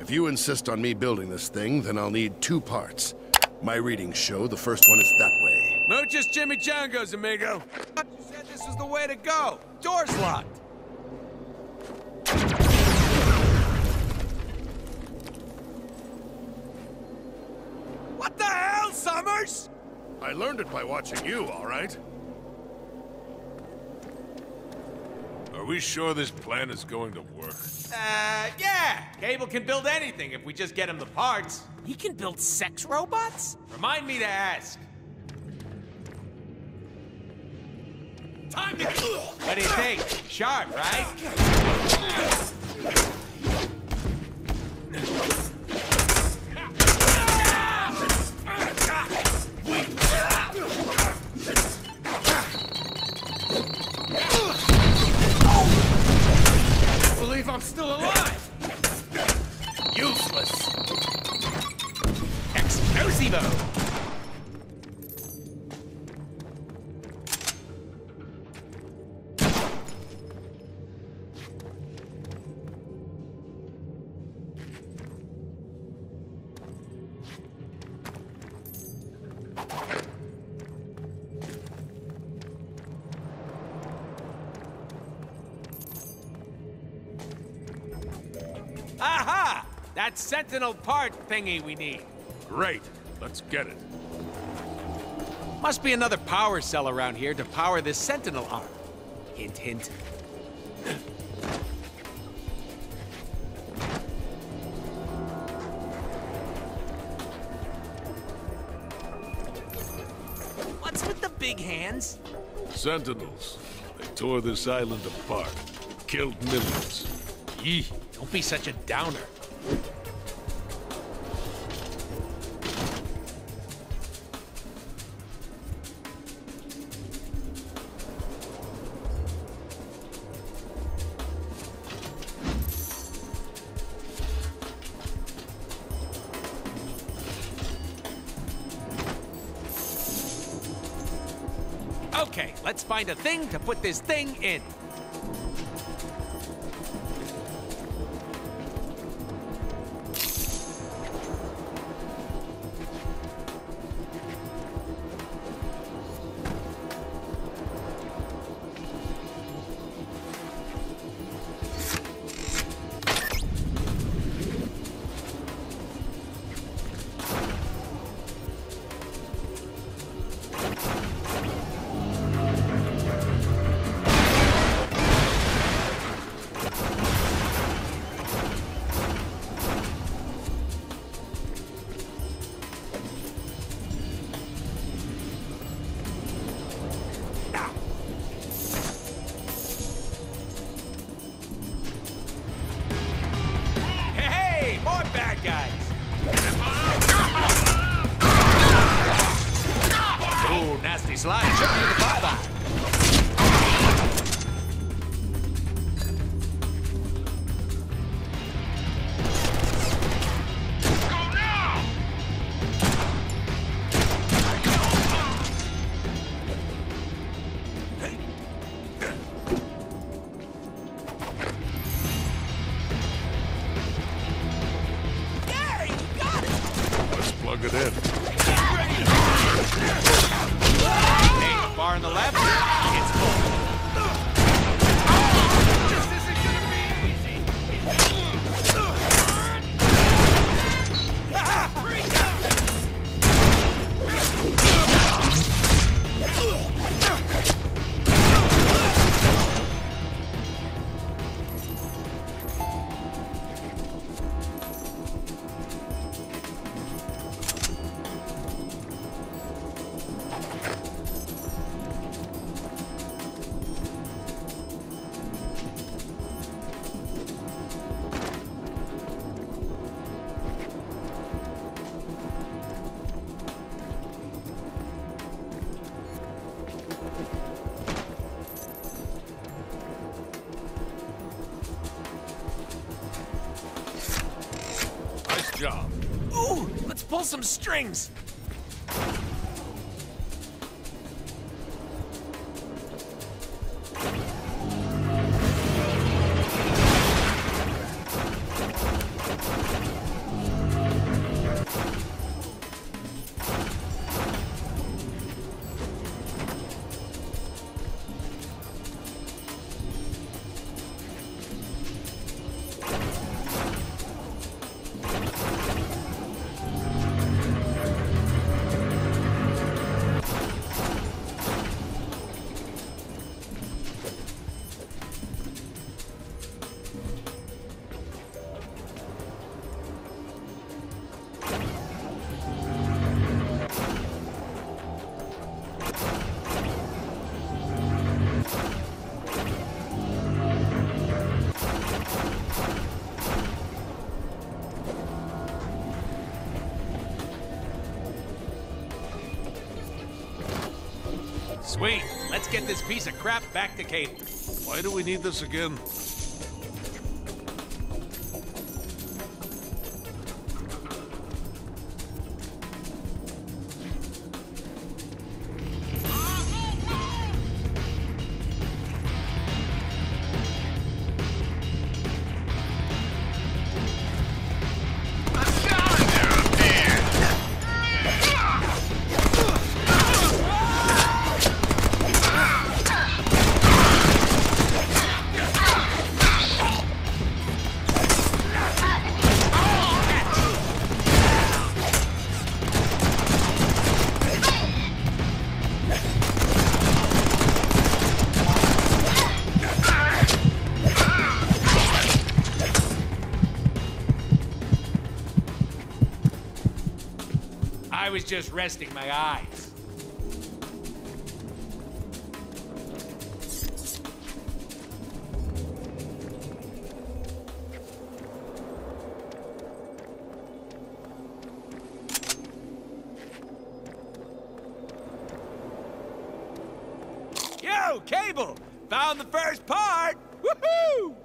If you insist on me building this thing, then I'll need two parts. My readings show the first one is that way. No, just Jiminy chimichangas, amigo. You said this was the way to go. Door's locked. What the hell, Summers? I learned it by watching you, all right? We sure this plan is going to work? Uh, yeah. Cable can build anything if we just get him the parts. He can build sex robots? Remind me to ask. Time to... Kill! What do you think? Sharp, right? I'm still alive! Useless. Explosivo. Aha! That sentinel part thingy we need. Great. Let's get it. Must be another power cell around here to power this sentinel arm. Hint, hint. What's with the big hands? Sentinels. They tore this island apart. Killed millions. Yee, don't be such a downer. Okay, let's find a thing to put this thing in. Some strings. Sweet. Let's get this piece of crap back to Cable. Why do we need this again? Just resting my eyes. Yo, Cable! Found the first part! Woohoo!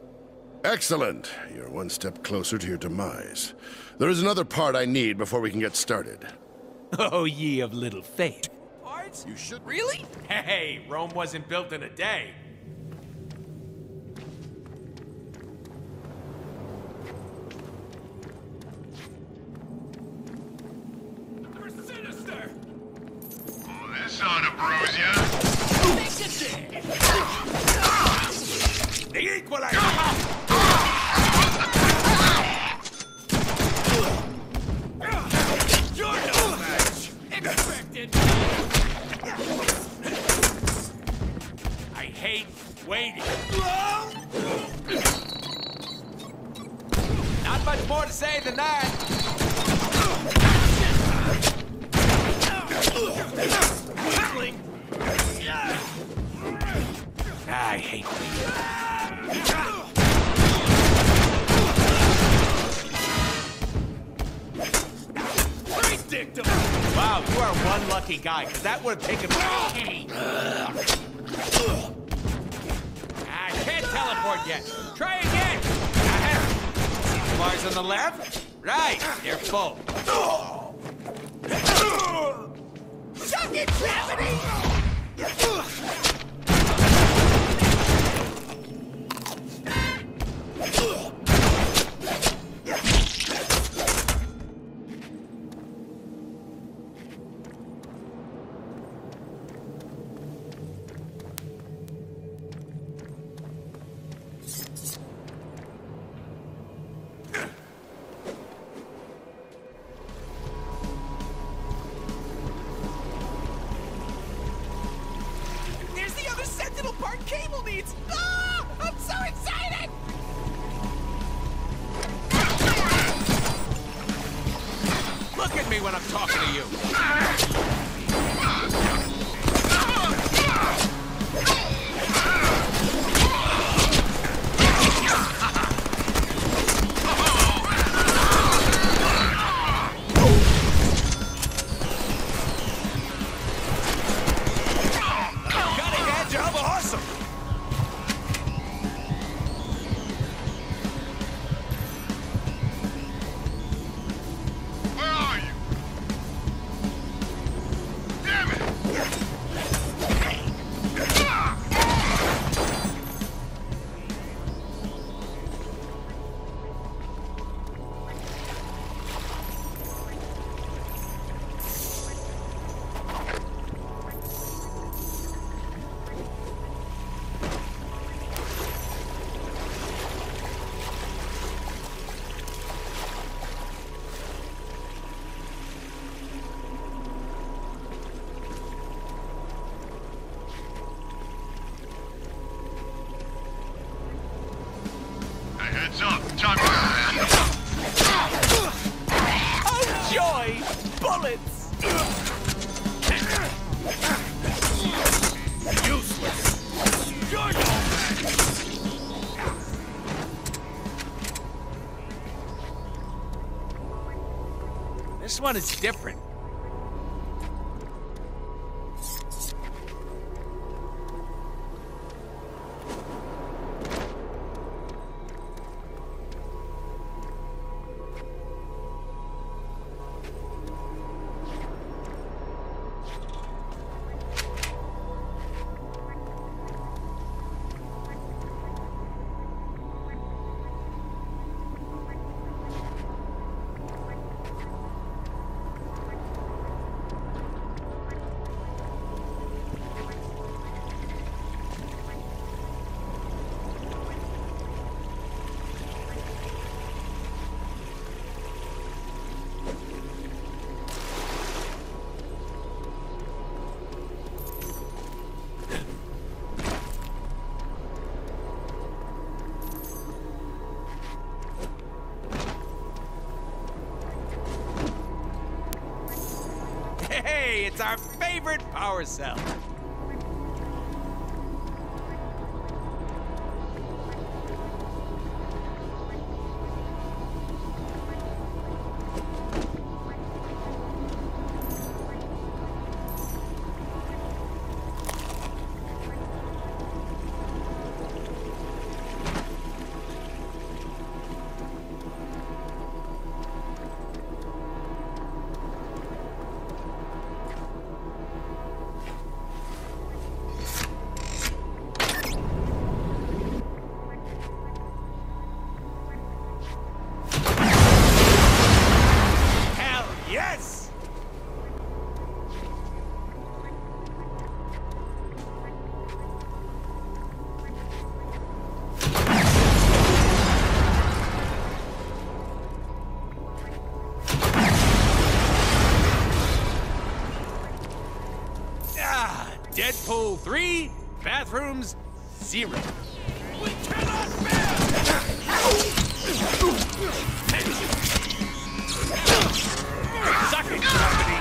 Excellent. You're one step closer to your demise. There is another part I need before we can get started. Oh, ye of little faith. Parts? You should. Really? Hey, Rome wasn't built in a day. Gravity! One is different. It's our favorite power cell. Bathrooms 0. We cannot Suck it, company!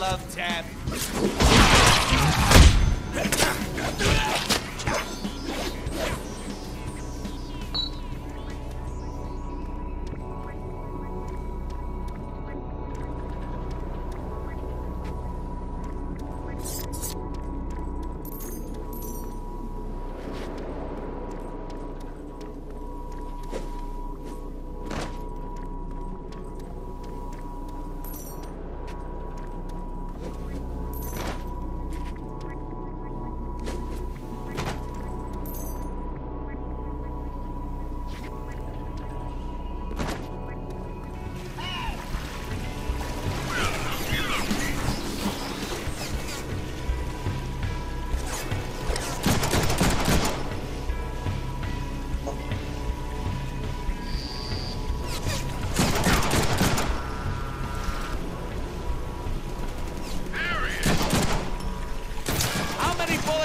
Love Tab.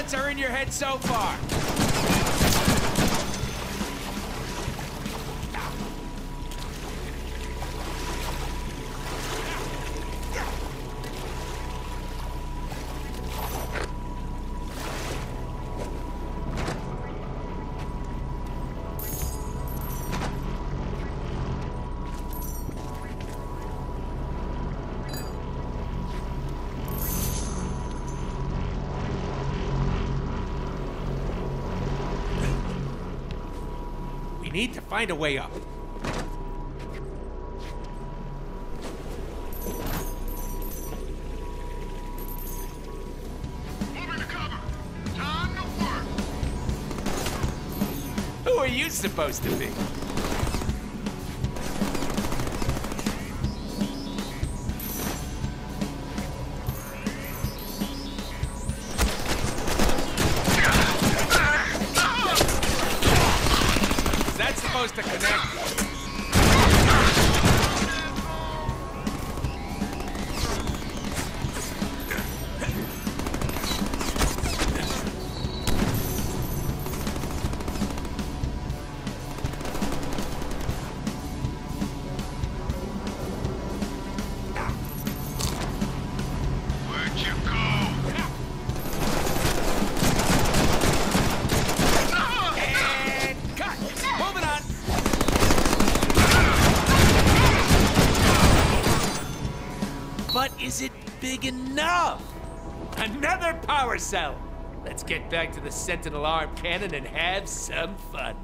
Bullets are in your head so far? Find a way up. Moving to cover. Time to work. Who are you supposed to be? Another power cell! Let's get back to the Sentinel arm cannon and have some fun.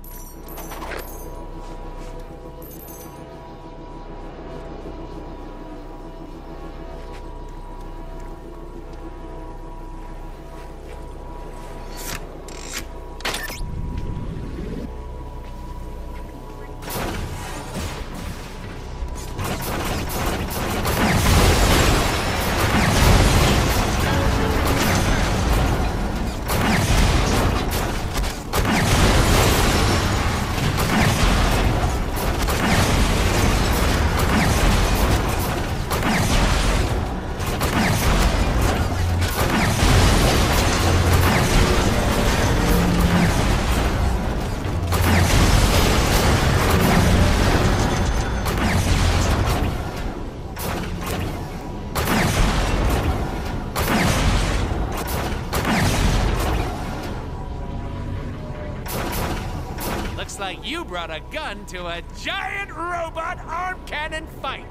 Looks like you brought a gun to a giant robot arm cannon fight.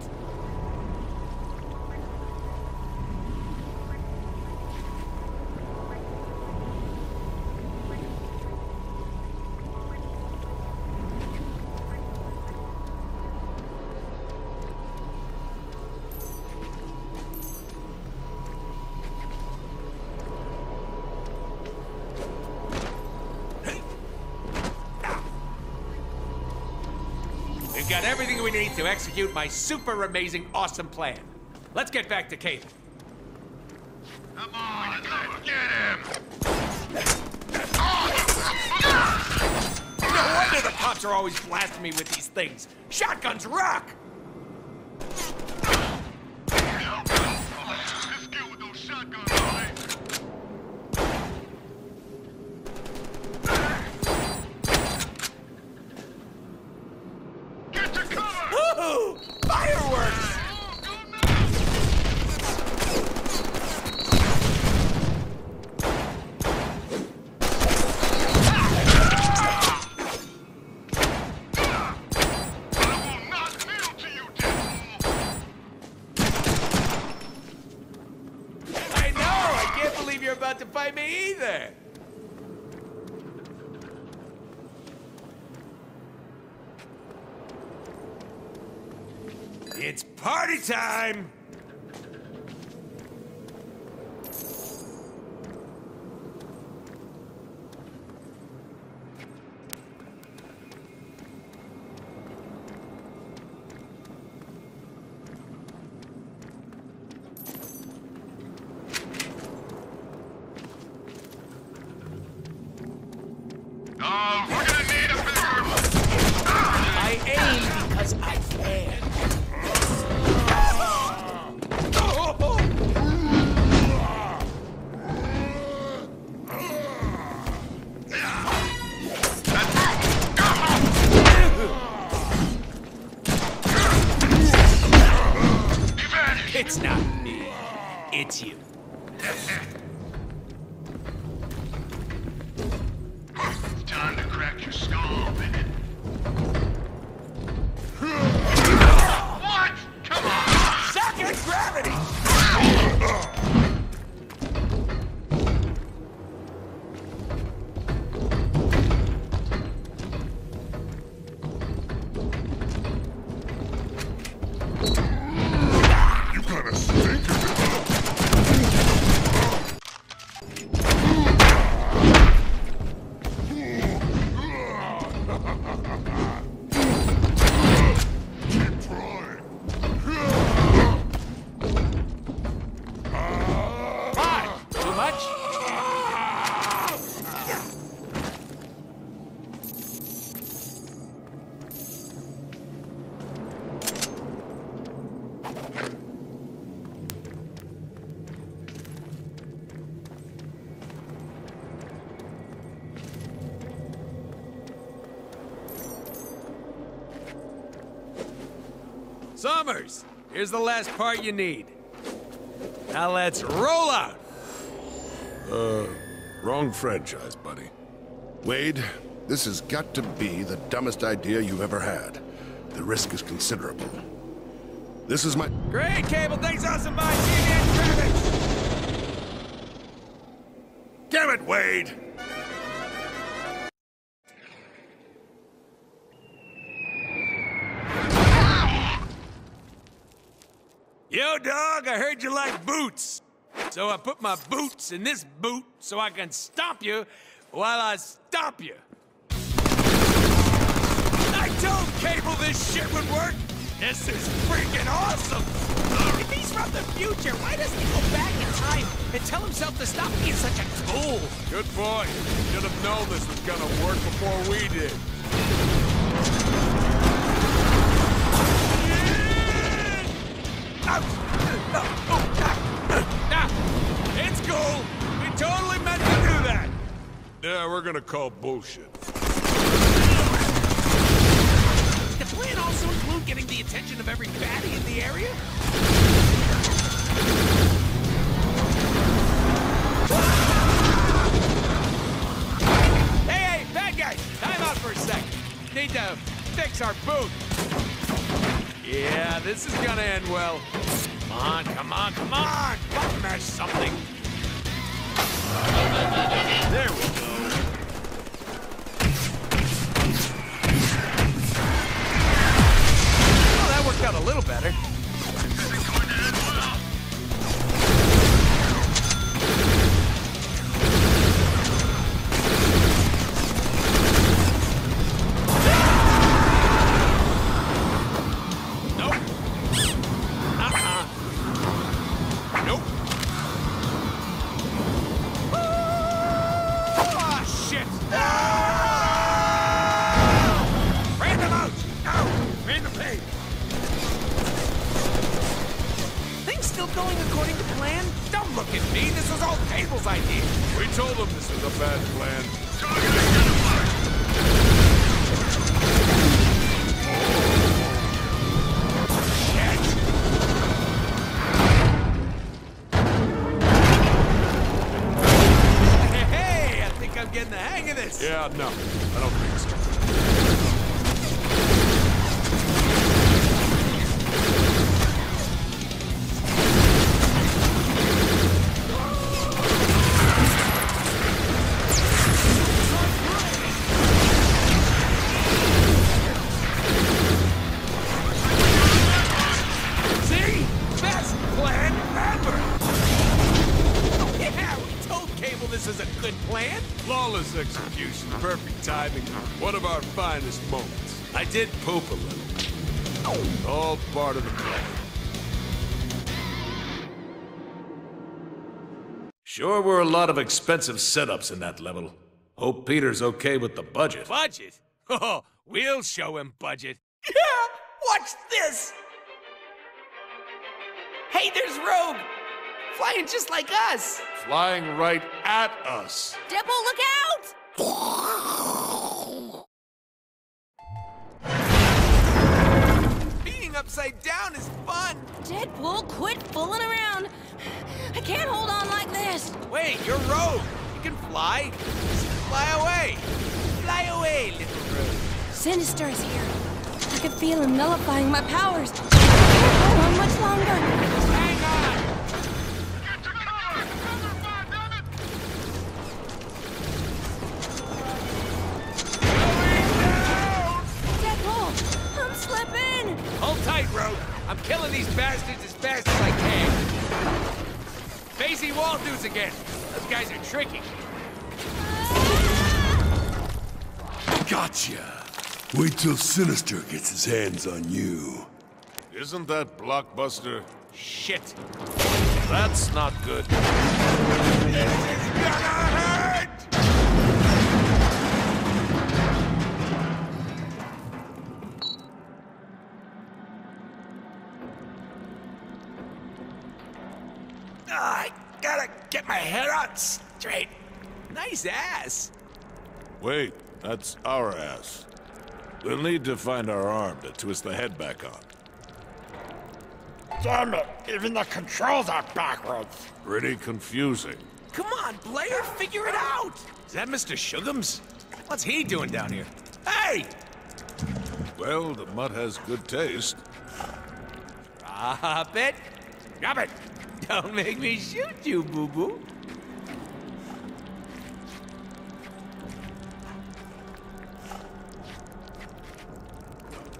To execute my super amazing, awesome plan. Let's get back to Cable. Come on, let's get him! No wonder the cops are always blasting me with these things. Shotguns rock! Let's get with those shotguns, right? Get to cover! Woohoo! Fireworks! Go now! I will not kneel to you, Deadpool! I know! I can't believe you're about to fight either! It's party time! Here's the last part you need. Now let's roll out. Uh, wrong franchise, buddy. Wade, this has got to be the dumbest idea you've ever had. The risk is considerable. This is my... Great, Cable. Thanks, awesome. Bye. See you in the end credits. Damn it, Wade! So I put my boots in this boot so I can stomp you while I stomp you. I told Cable this shit would work. This is freaking awesome. If he's from the future, why doesn't he go back in time and tell himself to stop being such a tool? Good point. Should have known this was gonna work before we did. Nah, Yeah, we're gonna call bullshit. The plan also include getting the attention of every baddie in the area? Hey, hey, bad guys, time out for a sec. need to fix our boot. Yeah, this is gonna end well. Come on, come on, come on! Button mash something. There we go. Out a little better. Going according to plan? Don't look at me! This was all Cable's idea! We told him this was a bad plan. Identified. Hey, I think I'm getting the hang of this! Yeah, no, Sure were a lot of expensive setups in that level. Hope Peter's okay with the budget. Budget? Oh, we'll show him budget. Yeah, watch this. Hey, there's Rogue. Flying just like us. Flying right at us. Deadpool, look out! Being upside down is fun. Deadpool, quit fooling around. I can't hold on like this. Wait, you're Rogue. You can fly. Fly away. Fly away, little Rogue. Sinister is here. I can feel him nullifying my powers. I can't hold on much longer. Hang on. Get to cover! Cover fire, damn it! Deadpool, I'm slipping. Hold tight, Rogue. I'm killing these bastards as fast as I can. Facey wall dudes again. Those guys are tricky. Gotcha. Wait till Sinister gets his hands on you. Isn't that Blockbuster? Shit. That's not good. This is gonna hurt! Nice ass. Wait, that's our ass. We'll need to find our arm to twist the head back on. Damn it! Even the controls are backwards! Pretty confusing. Come on, Blair, figure it out. Is that Mr. Sugums? What's he doing down here? Hey! Well, the mutt has good taste. Drop it. Drop it. Don't make me shoot you, boo-boo.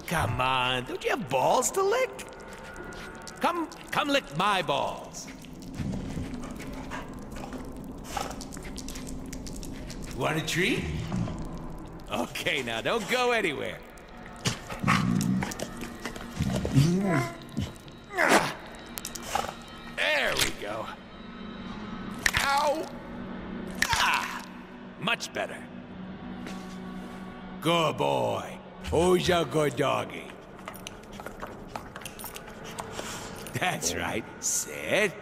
Come on, don't you have balls to lick? Come, come lick my balls. Want a treat? Okay, now don't go anywhere. There we go. Ow! Ah! Much better. Good boy. Who's your good doggy? That's right. Sid.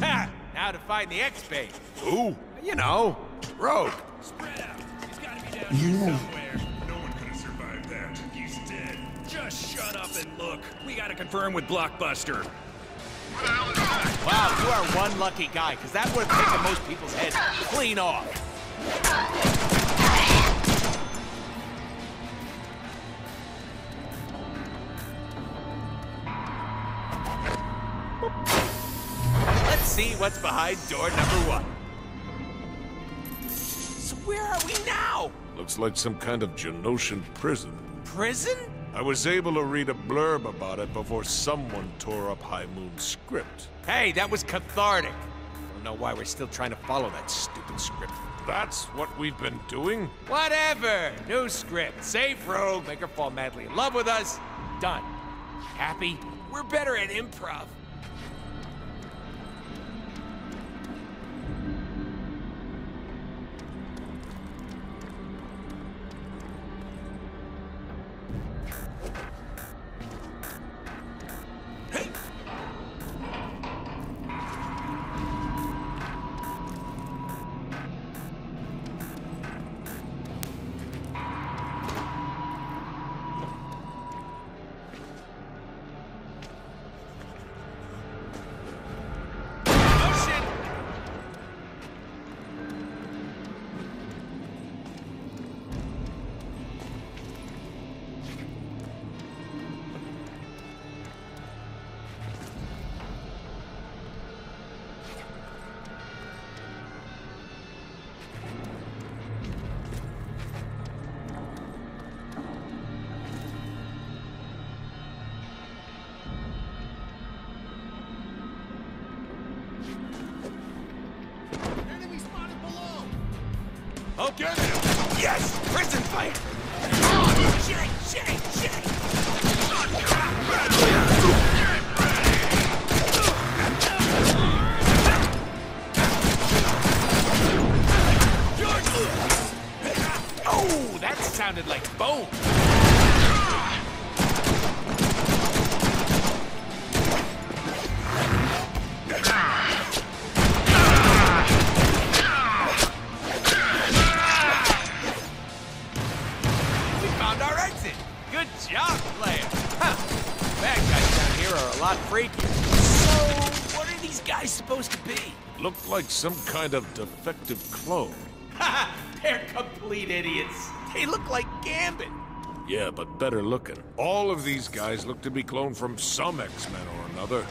Ha! Now to find the X-Bait. Who? You know, Rogue. Spread out. He's gotta be down here somewhere. No one could have survived that. He's dead. Just shut up and look. We gotta confirm with Blockbuster. What the hell is that? Wow, you are one lucky guy, because that would have taken most people's heads clean off. See what's behind door number one. So where are we now? Looks like some kind of Genoshan prison. Prison? I was able to read a blurb about it before someone tore up High Moon's script. Hey, that was cathartic. I don't know why we're still trying to follow that stupid script. That's what we've been doing? Whatever. New script. Safe rogue. Make her fall madly in love with us. Done. Happy? We're better at improv. Get him! Yes! Prison fight! Oh, that sounded like bone. Like some kind of defective clone. Haha, They're complete idiots. They look like Gambit. Yeah, but better looking. All of these guys look to be cloned from some X-Men or another.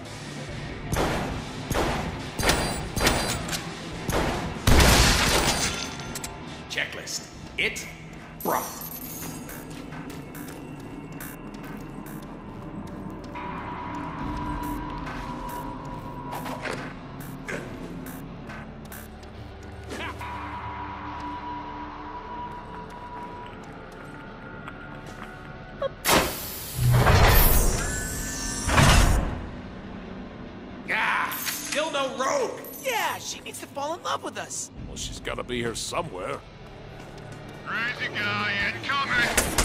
Checklist. It, bro. Yeah, needs to fall in love with us. Well, she's gotta be here somewhere. Crazy guy incoming!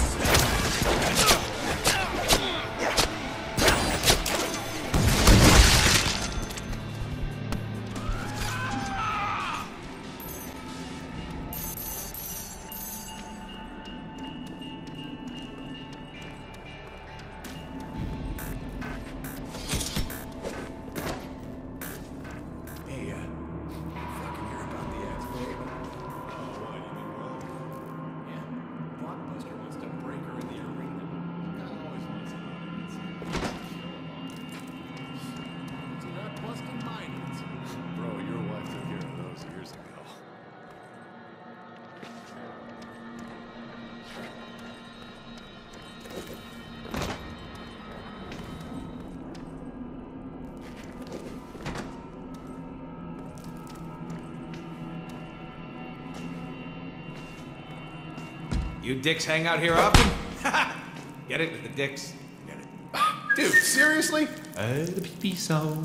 Dicks hang out here often? Get it with the dicks. Get it. Dude, seriously? Uh, the pee pee song.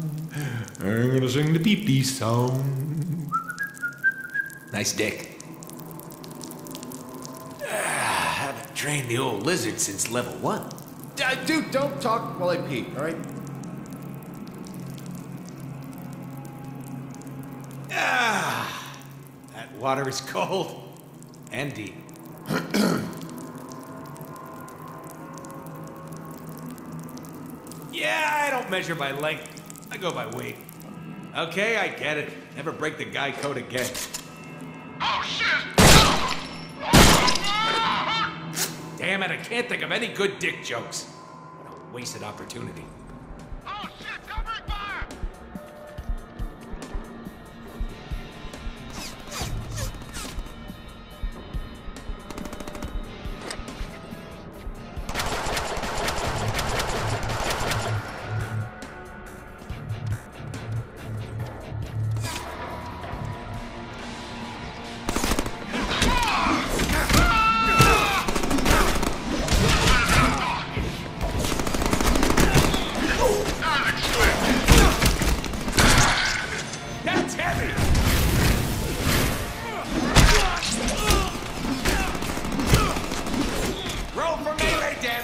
I'm gonna sing the pee pee song. Nice dick. Ah, haven't trained the old lizard since level one. Uh, dude, don't talk while I pee, alright? Ah, that water is cold and deep. yeah, I don't measure by length. I go by weight. Okay, I get it. Never break the guy code again. Oh shit! Damn it, I can't think of any good dick jokes. What a wasted opportunity.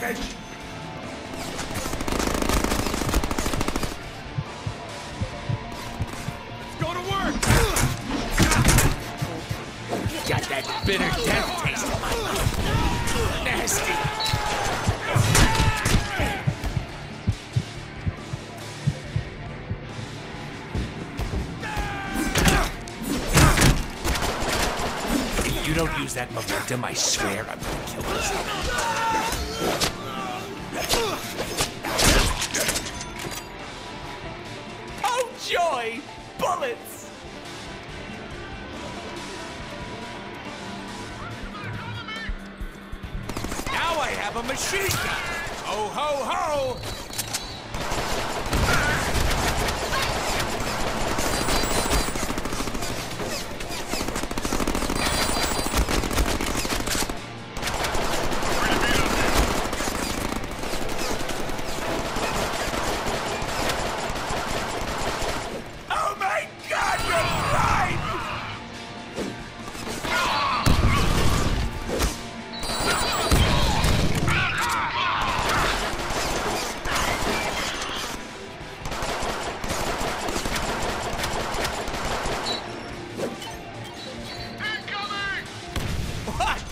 damage! Let's go to work! Got that bitter death taste in my mouth. Nasty! you don't use that momentum, I swear I'm gonna kill this.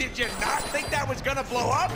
Did you not think that was gonna blow up?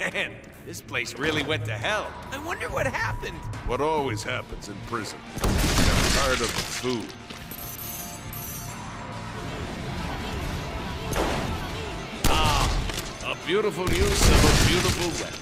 Man, this place really went to hell. I wonder what happened. What always happens in prison. I'm Tired of the food. Ah, a beautiful use of a beautiful weapon.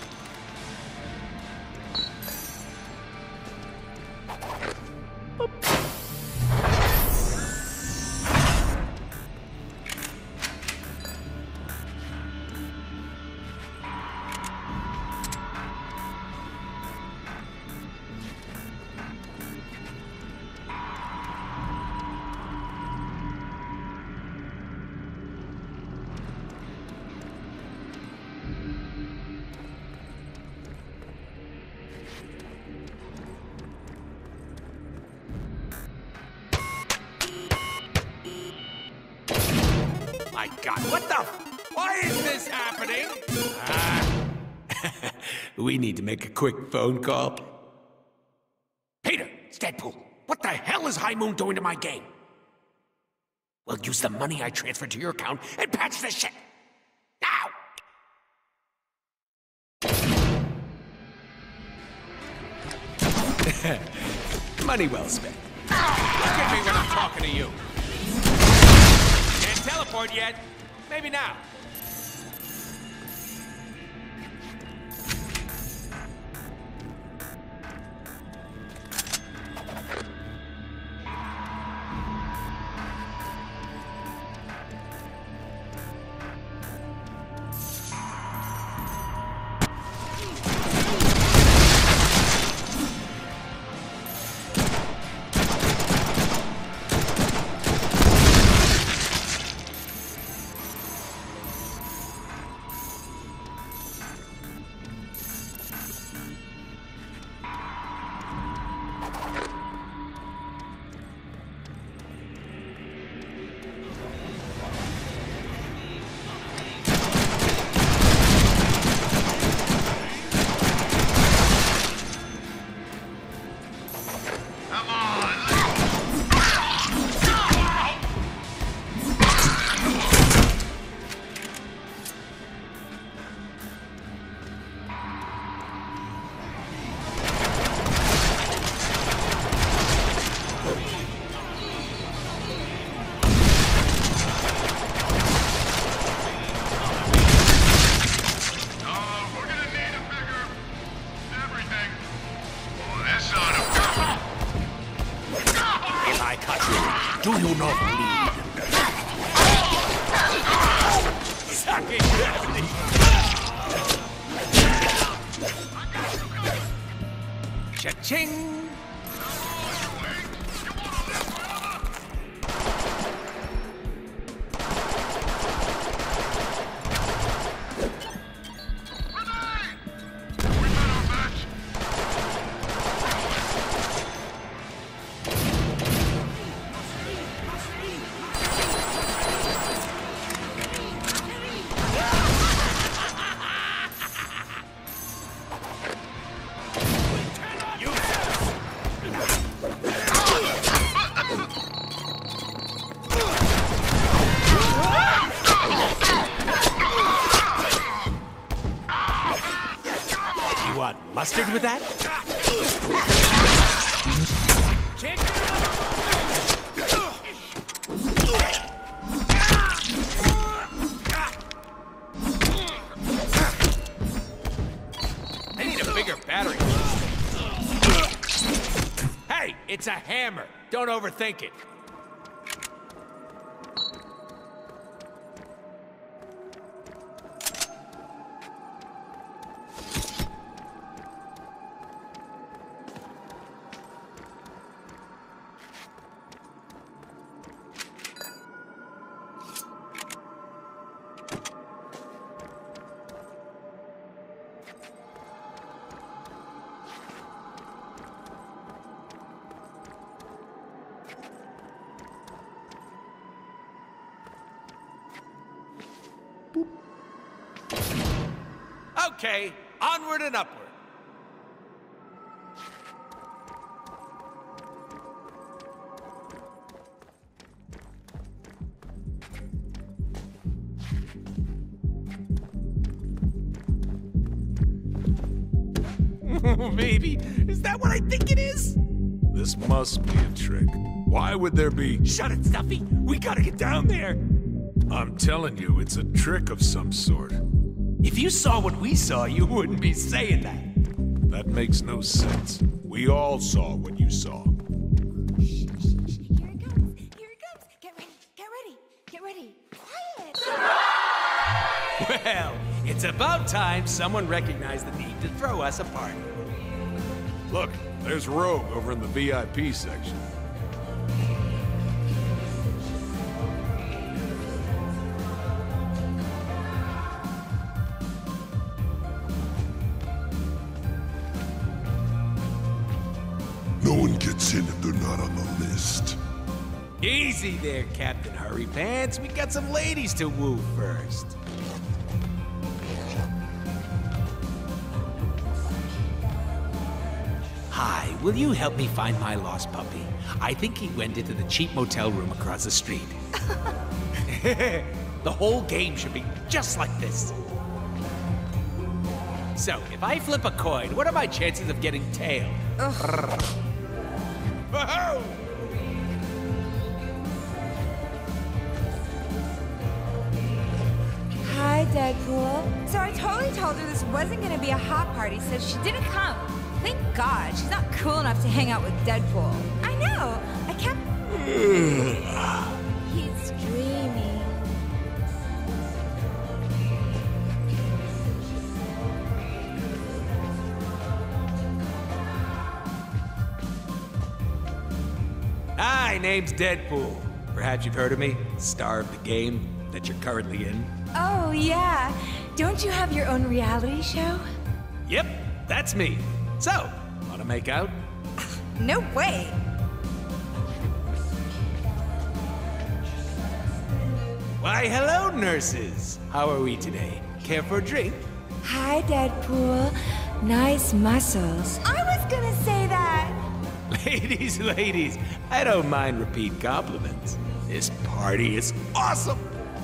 My God, what the? f- Why is this happening? Ah. we need to make a quick phone call. Peter, it's Deadpool. What the hell is High Moon doing to my game? We'll use the money I transferred to your account and patch the shit. Now! money well spent. Look at me when I'm talking to you. Teleport yet. Maybe now. With that? I need a bigger battery. Hey, it's a hammer. Don't overthink it. Would there be? Shut it, Stuffy. We gotta get down there. I'm telling you, it's a trick of some sort. If you saw what we saw, you wouldn't be saying that. That makes no sense. We all saw what you saw. Here it comes. Here it comes. Get ready. Get ready. Get ready. Quiet. Well, it's about time someone recognized the need to throw us a party. Look, there's Rogue over in the VIP section. Easy there, Captain Hurry Pants. We got some ladies to woo first. Hi, will you help me find my lost puppy? I think he went into the cheap motel room across the street. the whole game should be just like this. So, if I flip a coin, what are my chances of getting tail? Hi, Deadpool. So I totally told her this wasn't gonna be a hot party, so she didn't come. Thank God, she's not cool enough to hang out with Deadpool. I know. I kept. He's dreamy. Hi, name's Deadpool. Perhaps you've heard of me? Star of the game that you're currently in. Oh yeah. Don't you have your own reality show? Yep, that's me. So, wanna make out? No way. Why, hello, nurses. How are we today? Care for a drink? Hi, Deadpool. Nice muscles. I was gonna say that. Ladies, ladies, I don't mind repeat compliments. This party is awesome.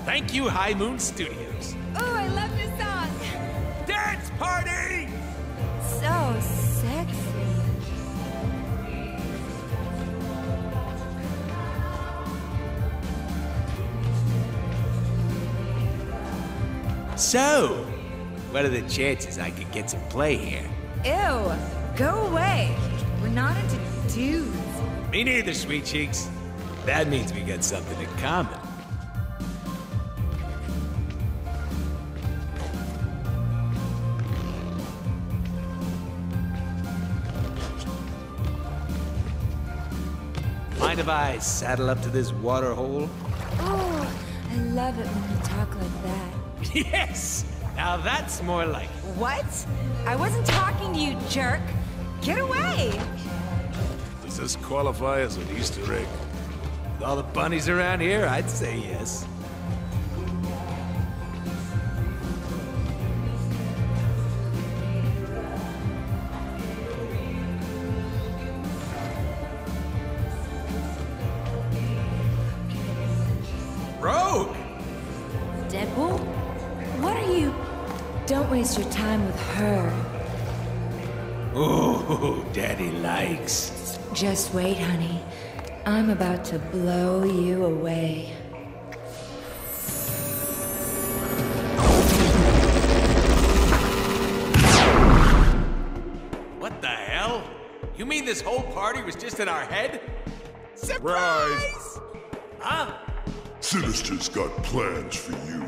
Thank you, High Moon Studios. Oh, I love this song. Dance party! So sexy. So, what are the chances I could get some play here? Ew. Go away. We're not into dudes. Me neither, sweet cheeks. That means we got something in common. Mind if I saddle up to this water hole? Oh, I love it when you talk like that. Yes! Now that's more like it. What? I wasn't talking to you, jerk. Get away. Does this qualify as an Easter egg? With all the bunnies around here, I'd say yes. Just wait, honey. I'm about to blow you away. What the hell? You mean this whole party was just in our head? Surprise! Huh? Sinister's got plans for you.